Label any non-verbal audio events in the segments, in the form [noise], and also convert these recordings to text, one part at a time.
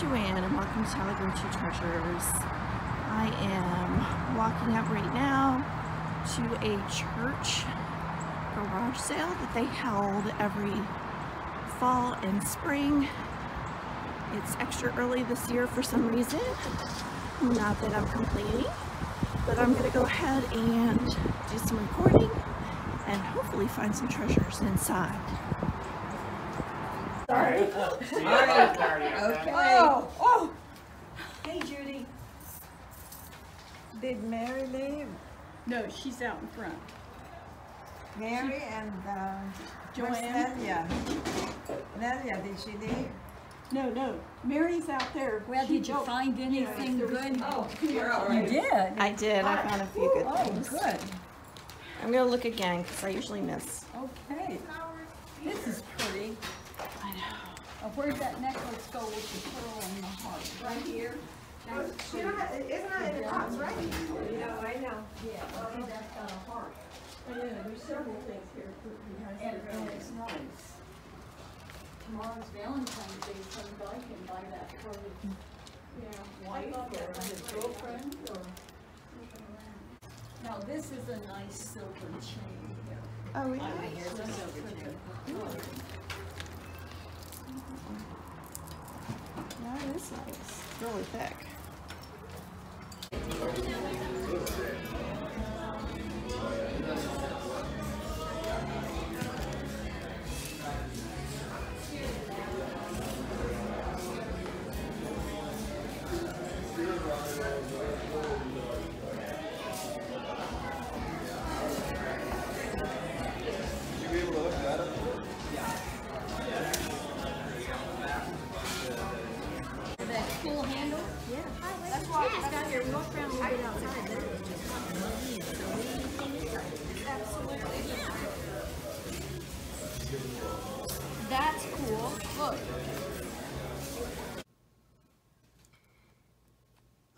Joanne and welcome to Tallygirl2's Treasures. I am walking up right now to a church garage sale that they held every fall and spring. It's extra early this year for some reason. Not that I'm complaining, but I'm going to go ahead and do some recording and hopefully find some treasures inside. Sorry. [laughs] Okay. Oh, oh. Hey, Judy. Did Mary leave? No, she's out in front. Mary and uh, where's Joanne? Nelia? Nelia, did she leave? No, no, Mary's out there. Well, She did you find anything there was- good? Oh, You did? I did. I found a few good Oh, things. Oh, good. I'm going to look again because I usually miss. Okay. This is pretty. I know. Uh, Where'd that necklace go with the pearl and the heart? Right here? Isn't that in the box, right? Yeah, I know. Yeah, I think that's a heart. And, and it's nice. Tomorrow's Valentine's Day, some guy can buy that for his, wife or his girlfriend or. Now, this is a nice silver chain. Oh, really? Here's a silver chain. It is nice. Really thick.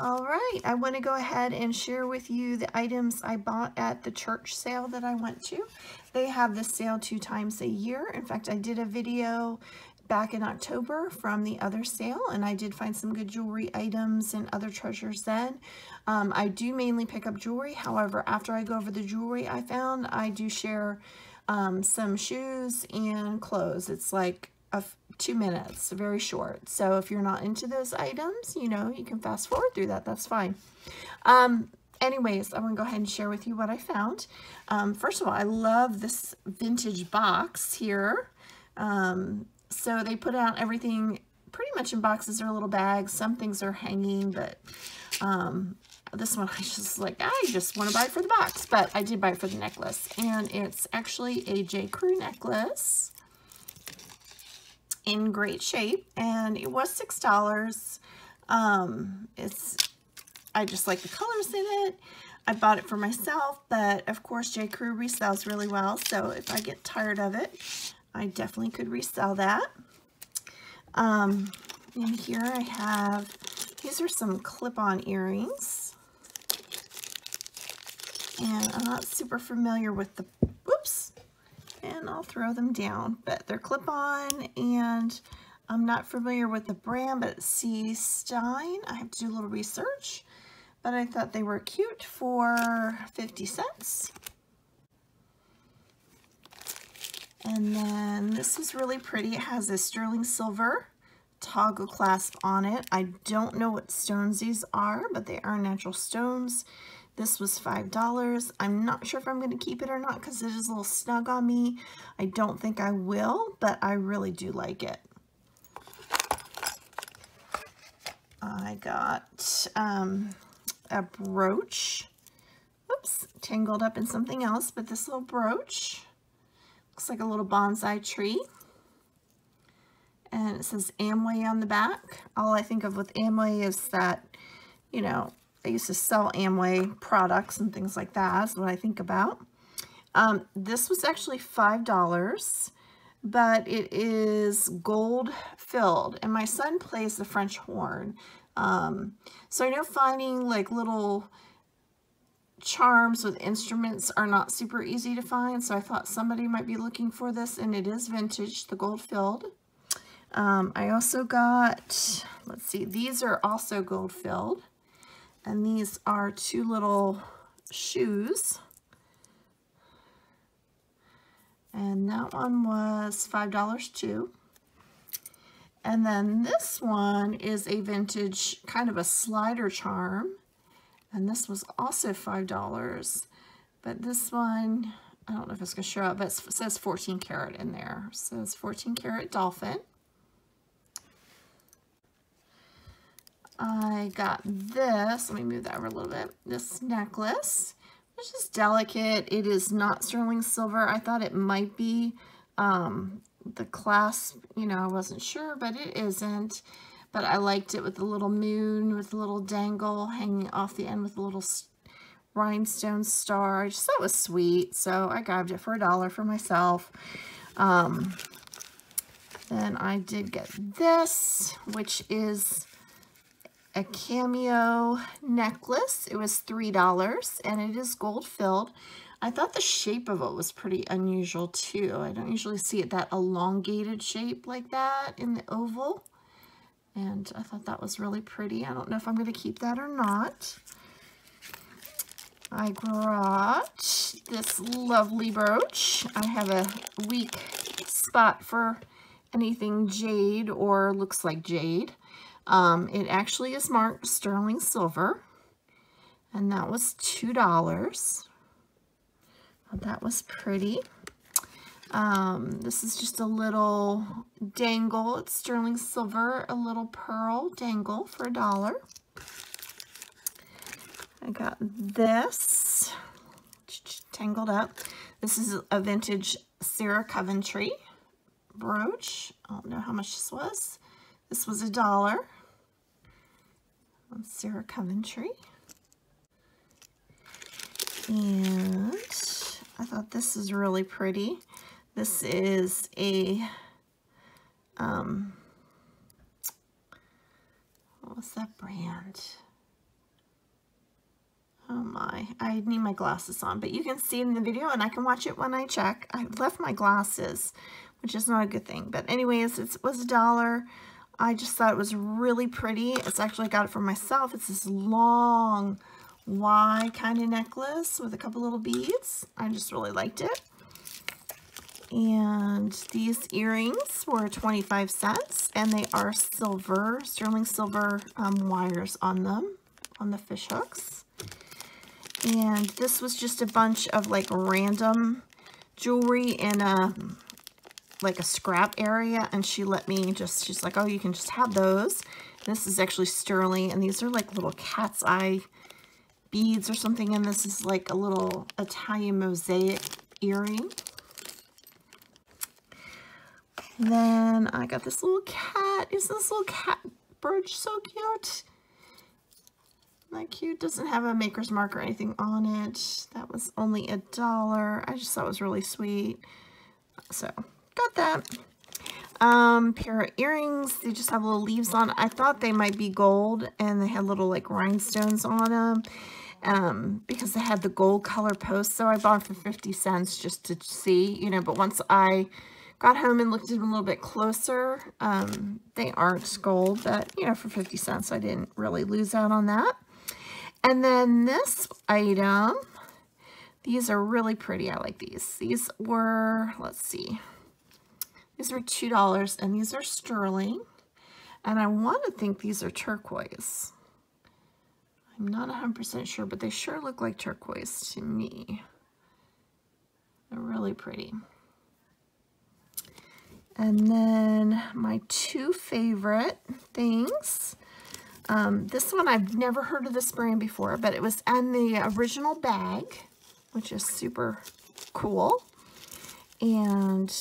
All right, I want to go ahead and share with you the items I bought at the church sale that I went to. They have this sale two times a year. In fact, I did a video back in October from the other sale, and I did find some good jewelry items and other treasures then. Um, I do mainly pick up jewelry. However, after I go over the jewelry I found, I do share um, some shoes and clothes. It's like a two minutes, very short. So if you're not into those items, you know, you can fast forward through that. That's fine. Um, anyways, I'm going to go ahead and share with you what I found. Um, first of all, I love this vintage box here. Um, so they put out everything pretty much in boxes or little bags. Some things are hanging, but um, this one [laughs] I just like, I just want to buy it for the box, but I did buy it for the necklace. And it's actually a J. Crew necklace in great shape. And it was $6. Um, it's, I just like the colors in it. I bought it for myself, but of course J. Crew resells really well. So if I get tired of it, I definitely could resell that. Um, and here I have, these are some clip-on earrings. And I'm not super familiar with the, whoops, and I'll throw them down, but they're clip-on and I'm not familiar with the brand, but it's C. Stein. I have to do a little research, but I thought they were cute for 50 cents. And then this is really pretty. It has a sterling silver toggle clasp on it. I don't know what stones these are, but they are natural stones. This was $5. I'm not sure if I'm going to keep it or not because it is a little snug on me. I don't think I will, but I really do like it. I got um, a brooch. Oops, tangled up in something else, but this little brooch looks like a little bonsai tree. And it says Amway on the back. All I think of with Amway is that, you know, I used to sell Amway products and things like that. That's what I think about. Um, this was actually $5, but it is gold filled. And my son plays the French horn. Um, so I know finding like little charms with instruments are not super easy to find. So I thought somebody might be looking for this and it is vintage, the gold filled. Um, I also got, let's see, these are also gold filled. And these are two little shoes. And that one was $5 too. And then this one is a vintage, kind of a slider charm. And this was also $5. But this one, I don't know if it's going to show up, but it says 14 karat in there. It says 14 karat dolphin. I got this, let me move that over a little bit, this necklace, which is delicate. It is not sterling silver. I thought it might be um, the clasp, you know, I wasn't sure, but it isn't. But I liked it with the little moon, with the little dangle hanging off the end with a little rhinestone star. I just thought it was sweet, so I grabbed it for a dollar for myself. Um, then I did get this, which is a cameo necklace. It was $3 and it is gold filled. I thought the shape of it was pretty unusual too. I don't usually see it that elongated shape like that in the oval. And I thought that was really pretty. I don't know if I'm going to keep that or not. I got this lovely brooch. I have a weak spot for anything jade or looks like jade. Um, it actually is marked sterling silver, and that was $2. that was pretty. Um, this is just a little dangle. It's sterling silver, a little pearl dangle for a dollar. I got this tangled up. This is a vintage Sarah Coventry brooch. I don't know how much this was. This was a dollar. Sarah Coventry. And I thought this is really pretty. This is a, um, what was that brand? Oh my, I need my glasses on, but you can see in the video and I can watch it when I check. I left my glasses, which is not a good thing. But anyways, it was a dollar. I just thought it was really pretty. It's actually, I got it for myself. It's this long Y kind of necklace with a couple little beads. I just really liked it. And these earrings were 25 cents and they are silver, sterling silver um, wires on them, on the fish hooks. And this was just a bunch of like random jewelry in a like a scrap area and she let me just, she's like, oh, you can just have those. This is actually sterling and these are like little cat's eye beads or something. And this is like a little Italian mosaic earring. Then I got this little cat. Is this little cat brooch so cute? That cute. Doesn't have a maker's mark or anything on it. That was only a dollar. I just thought it was really sweet. So got that. Um, pair of earrings. They just have little leaves on. I thought they might be gold and they had little like rhinestones on them um, because they had the gold color post. So I bought for 50 cents just to see, you know, but once I got home and looked at them a little bit closer, um, they aren't gold, but, you know, for 50 cents, I didn't really lose out on that. And then this item, these are really pretty. I like these. These were, let's see, these are $2 and these are sterling. And I want to think these are turquoise. I'm not 100% sure, but they sure look like turquoise to me. They're really pretty. And then my two favorite things. Um, this one, I've never heard of this brand before, but it was in the original bag, which is super cool. And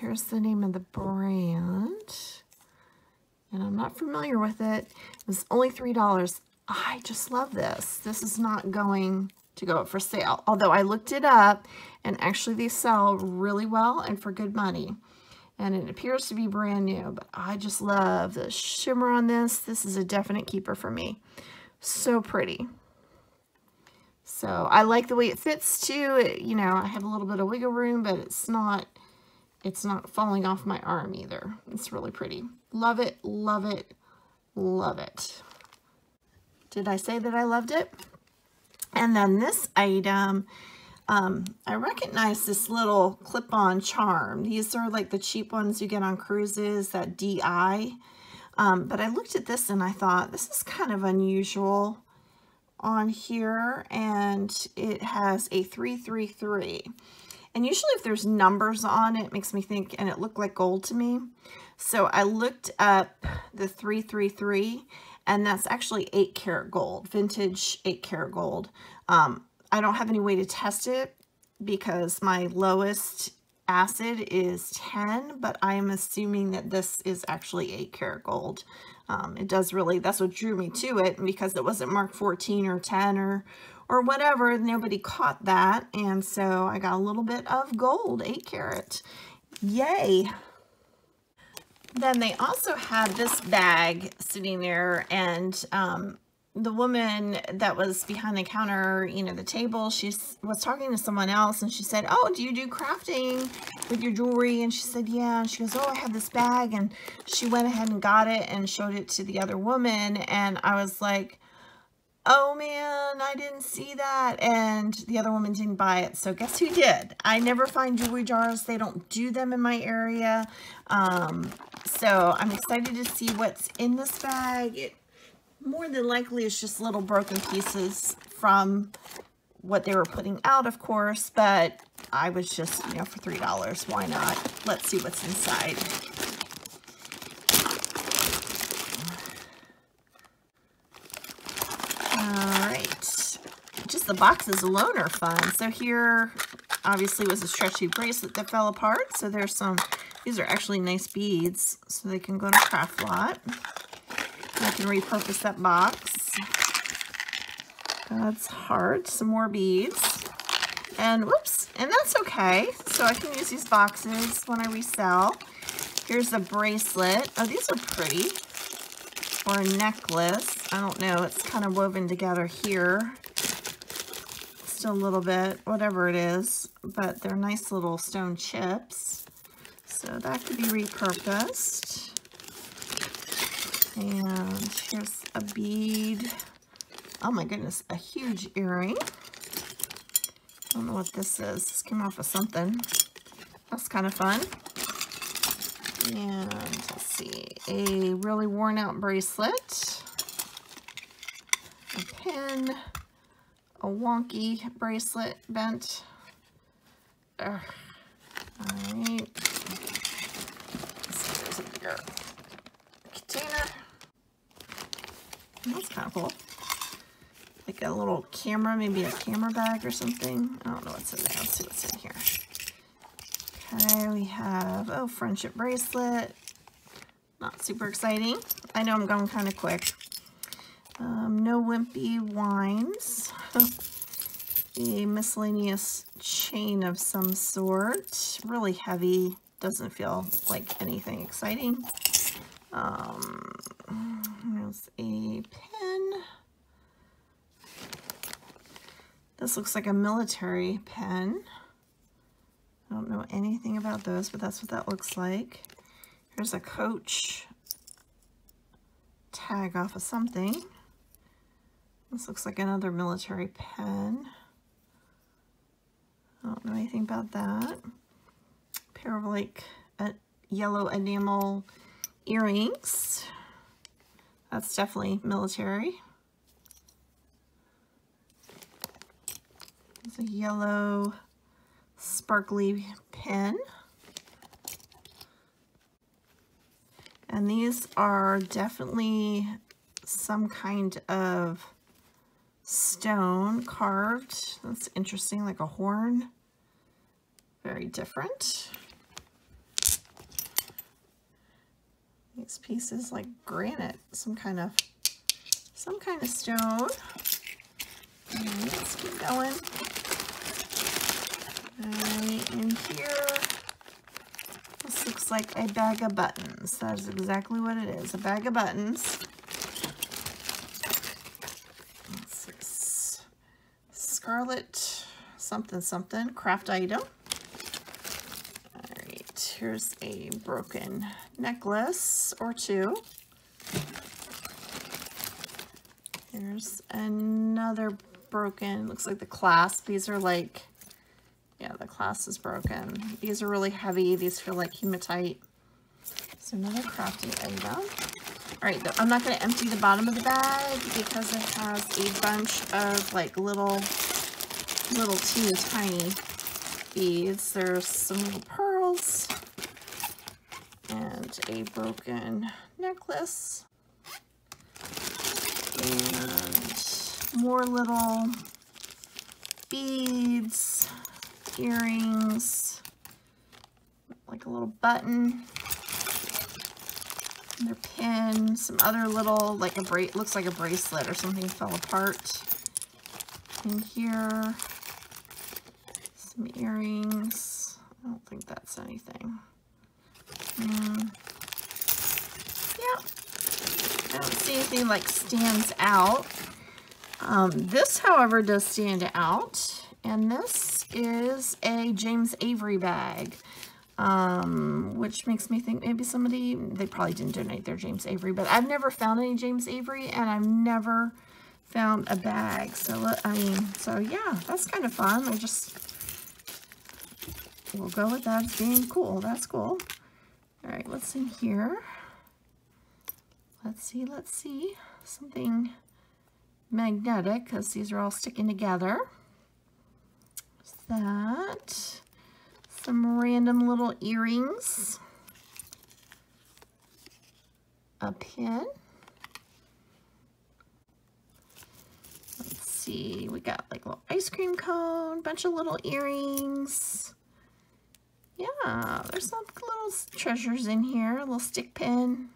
here's the name of the brand. And I'm not familiar with it. It was only $3. I just love this. This is not going to go up for sale. Although I looked it up and actually they sell really well and for good money. And it appears to be brand new, but I just love the shimmer on this. This is a definite keeper for me. So pretty. So I like the way it fits too. It, you know, I have a little bit of wiggle room, but it's not it's not falling off my arm either. It's really pretty. Love it, love it, love it. Did I say that I loved it? And then this item, um, I recognize this little clip-on charm. These are like the cheap ones you get on cruises, that DI. Um, but I looked at this and I thought, this is kind of unusual on here. And it has a 333. And usually if there's numbers on it, it makes me think, and it looked like gold to me. So I looked up the 333 and that's actually 8 karat gold, vintage 8 karat gold. Um, I don't have any way to test it because my lowest acid is 10, but I am assuming that this is actually 8 karat gold. Um, it does really, that's what drew me to it because it wasn't marked 14 or 10 or, or whatever. Nobody caught that. And so I got a little bit of gold, 8 carat. Yay! Then they also have this bag sitting there and um, the woman that was behind the counter, you know, the table, she was talking to someone else and she said, oh, do you do crafting with your jewelry? And she said, yeah. And she goes, oh, I have this bag. And she went ahead and got it and showed it to the other woman. And I was like, oh man, I didn't see that. And the other woman didn't buy it. So guess who did? I never find jewelry jars. They don't do them in my area. Um, so I'm excited to see what's in this bag. It more than likely is just little broken pieces from what they were putting out, of course, but I was just, you know, for $3, why not? Let's see what's inside. All right, the boxes alone are fun. So here, obviously, was a stretchy bracelet that fell apart. So there's some, these are actually nice beads, so they can go to Craft Lot. I can repurpose that box. God's heart, some more beads. And whoops, and that's okay. So I can use these boxes when I resell. Here's a bracelet. Oh, these are pretty. Or a necklace. I don't know. It's kind of woven together here. A little bit, whatever it is. But they're nice little stone chips. So that could be repurposed. And here's a bead. Oh my goodness, a huge earring. I don't know what this is. This came off of something. That's kind of fun. And let's see, a really worn out bracelet, a pin, a wonky bracelet bent. Ugh. All right. A bigger container. That's kind of cool. Like a little camera, maybe a camera bag or something. I don't know what's in there. Let's see what's in here. Okay, we have, oh, friendship bracelet. Not super exciting. I know I'm going kind of quick. Um, no wimpy wines. [laughs] a miscellaneous chain of some sort. Really heavy. Doesn't feel like anything exciting. Um, there's a pen. This looks like a military pen. I don't know anything about those, but that's what that looks like. Here's a Coach tag off of something. This looks like another military pen. I don't know anything about that. A pair of like yellow enamel earrings. That's definitely military. It's a yellow sparkly pen. And these are definitely some kind of stone carved. That's interesting, like a horn. Very different. These pieces like granite, some kind of some kind of stone. Right, let's keep going. Right in here, this looks like a bag of buttons. That is exactly what it is, a bag of buttons. Scarlet something something, craft item. All right, here's a broken necklace or two. Here's another broken, looks like the clasp. These are like, yeah, the clasp is broken. These are really heavy. These feel like hematite. So another crafting item. All right, I'm not going to empty the bottom of the bag because it has a bunch of like little, little teeny tiny beads. There's some little pearls and a broken necklace and more little beads, earrings, like a little button, their pin, some other little, like a bra looks like a bracelet or something fell apart in here, some earrings, I don't think that's anything. Mm. Yeah, I don't see anything like stands out. Um, this, however, does stand out, and this is a James Avery bag, um, which makes me think maybe somebody, they probably didn't donate their James Avery, but I've never found any James Avery, and I've never found a bag. So, I mean, so yeah, that's kind of fun. I just, we'll go with that as being cool. That's cool. All right, what's in here? Let's see, let's see. Something magnetic, because these are all sticking together. That? Some random little earrings. A pin. Let's see, we got like a little ice cream cone, bunch of little earrings. Yeah, there's some little treasures in here. A little stick pin.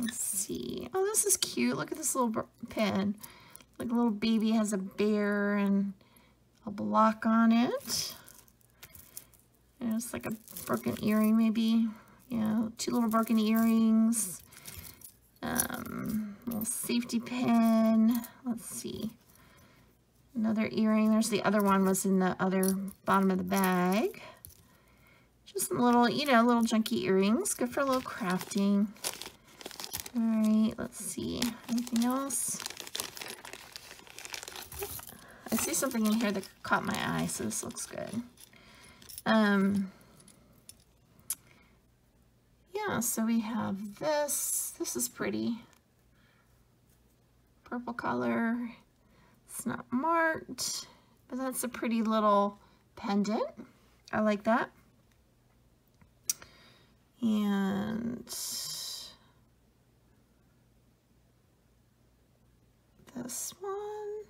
Let's see. Oh, this is cute. Look at this little pin. Like a little baby has a bear and a block on it. And it's like a broken earring maybe. Yeah, two little broken earrings. Um, little safety pin. Let's see. Another earring. There's the other one was in the other bottom of the bag. Just little, you know, little junky earrings. Good for a little crafting. All right, let's see. Anything else? I see something in here that caught my eye, so this looks good. Um, yeah, so we have this. This is pretty. Purple color. It's not marked, but that's a pretty little pendant. I like that. And this one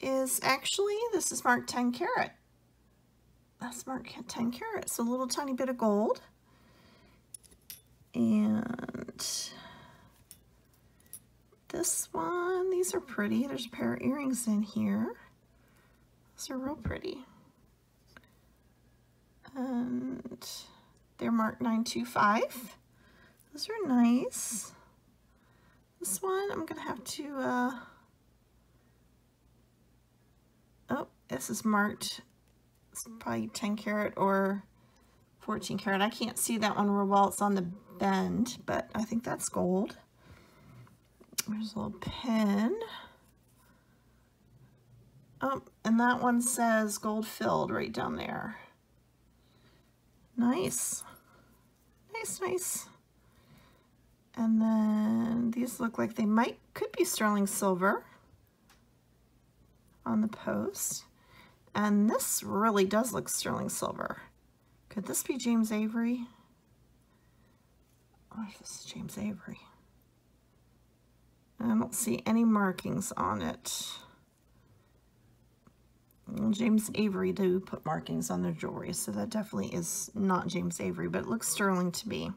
is actually, this is marked 10 carat. That's marked 10 carat. So a little tiny bit of gold. And this one, these are pretty. There's a pair of earrings in here. Those are real pretty. And they're marked 925. Those are nice. This one, I'm going to have to, uh, oh, this is marked, it's probably 10 carat or 14 karat. I can't see that one real well. It's on the bend, but I think that's gold. There's a little pin. Oh, and that one says gold filled right down there. Nice. Nice, nice. And then these look like they might, could be sterling silver on the post. And this really does look sterling silver. Could this be James Avery? Oh, this is James Avery. I don't see any markings on it. James Avery do put markings on their jewelry, so that definitely is not James Avery, but it looks sterling to me.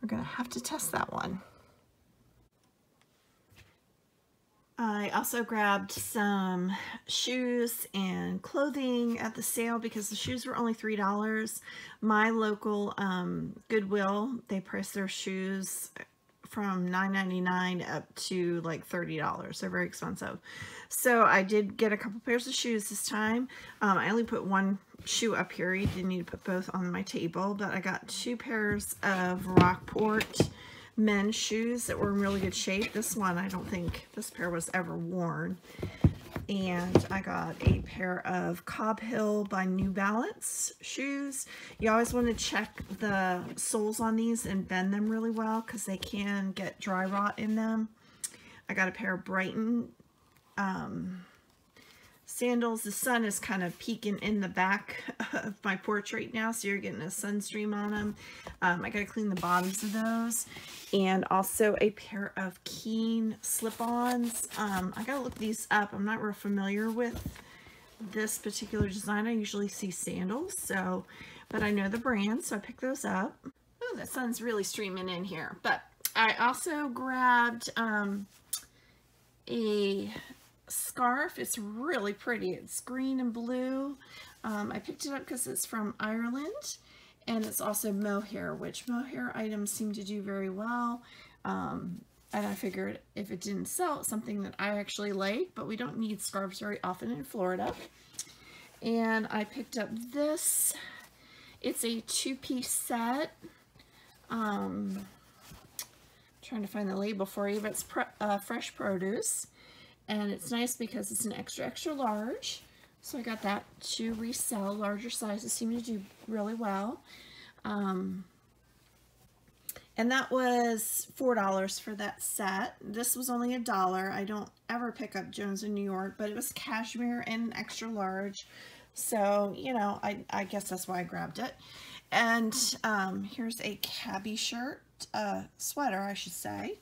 We're going to have to test that one. I also grabbed some shoes and clothing at the sale because the shoes were only $3. My local um, Goodwill, they price their shoes from $9.99 up to like $30. They're very expensive. So I did get a couple pairs of shoes this time. Um, I only put one shoe up here. You didn't need to put both on my table, but I got two pairs of Rockport men's shoes that were in really good shape. This one, I don't think this pair was ever worn and I got a pair of Cobb Hill by New Balance shoes. You always want to check the soles on these and bend them really well because they can get dry rot in them. I got a pair of Brighton um, sandals. The sun is kind of peeking in the back [laughs] of my porch right now, so you're getting a sunstream on them. Um, I got to clean the bottoms of those. And also a pair of Keen slip-ons. Um, I got to look these up. I'm not real familiar with this particular design. I usually see sandals, so, but I know the brand, so I picked those up. Oh, the sun's really streaming in here. But I also grabbed um, a scarf. It's really pretty. It's green and blue. Um, I picked it up because it's from Ireland and it's also mohair, which mohair items seem to do very well. Um, and I figured if it didn't sell, it's something that I actually like, but we don't need scarves very often in Florida. And I picked up this. It's a two-piece set. Um, trying to find the label for you, but it's uh, fresh produce. And it's nice because it's an extra, extra large. So I got that to resell. Larger sizes seem to do really well. Um, and that was $4 for that set. This was only a dollar. I don't ever pick up Jones in New York, but it was cashmere and extra large. So, you know, I, I guess that's why I grabbed it. And um, here's a cabbie shirt, uh, sweater, I should say.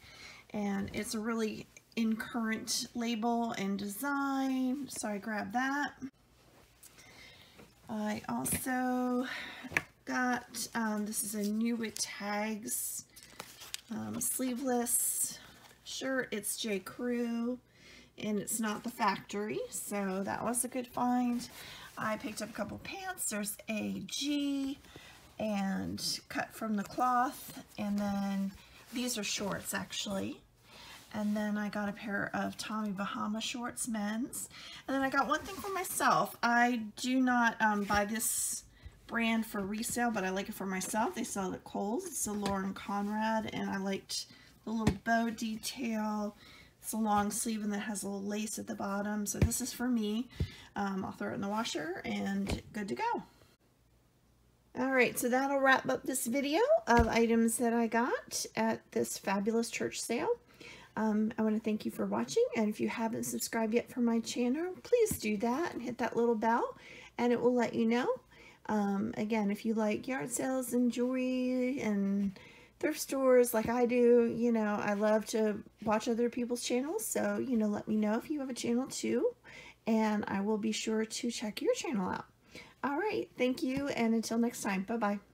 And it's a really in current label and design, so I grabbed that. I also got, um, this is a new with tags, um, sleeveless shirt. It's J. Crew, and it's not the factory, so that was a good find. I picked up a couple pants. There's a G and cut from the cloth, and then these are shorts actually. And then I got a pair of Tommy Bahama shorts, men's. And then I got one thing for myself. I do not um, buy this brand for resale, but I like it for myself. They sell it at Kohl's. It's a Lauren Conrad, and I liked the little bow detail. It's a long sleeve and it has a little lace at the bottom. So this is for me. Um, I'll throw it in the washer and good to go. Alright, so that'll wrap up this video of items that I got at this fabulous church sale. Um, I want to thank you for watching, and if you haven't subscribed yet for my channel, please do that and hit that little bell, and it will let you know. Um, again, if you like yard sales and jewelry and thrift stores like I do, you know, I love to watch other people's channels, so, you know, let me know if you have a channel too, and I will be sure to check your channel out. All right, thank you, and until next time, bye-bye.